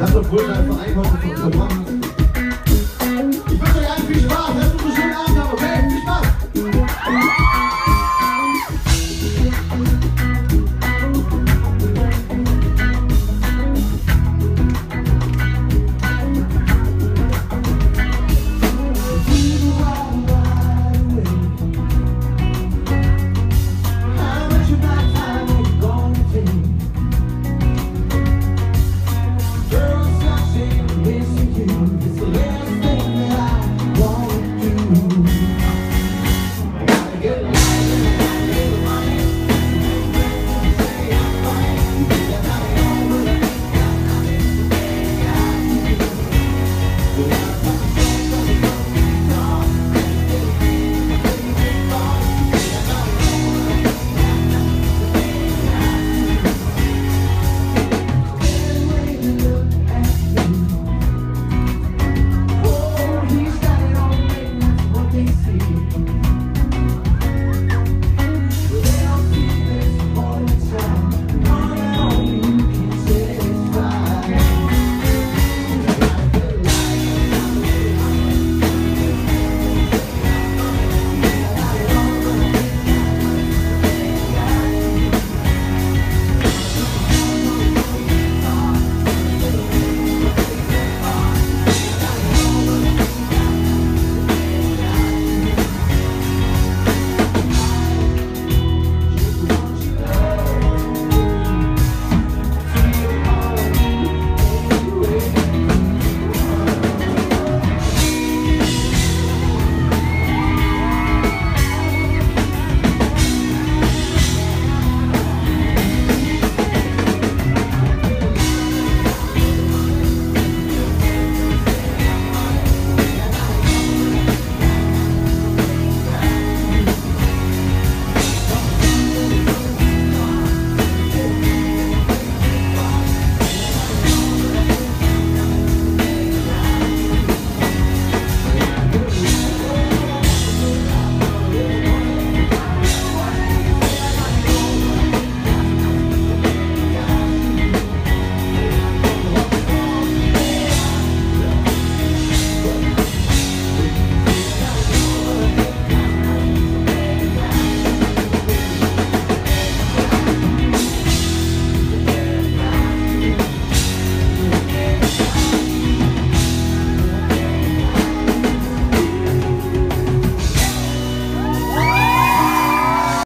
Das, obwohl der Verein heute zum Programm